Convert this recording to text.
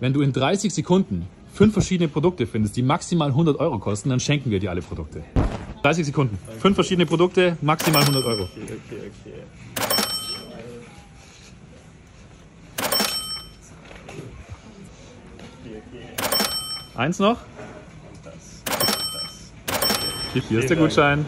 Wenn du in 30 Sekunden fünf verschiedene Produkte findest, die maximal 100 Euro kosten, dann schenken wir dir alle Produkte. 30 Sekunden. Fünf verschiedene Produkte, maximal 100 Euro. Okay, okay, okay. Eins noch? Das, das. Hier ist der Gutschein.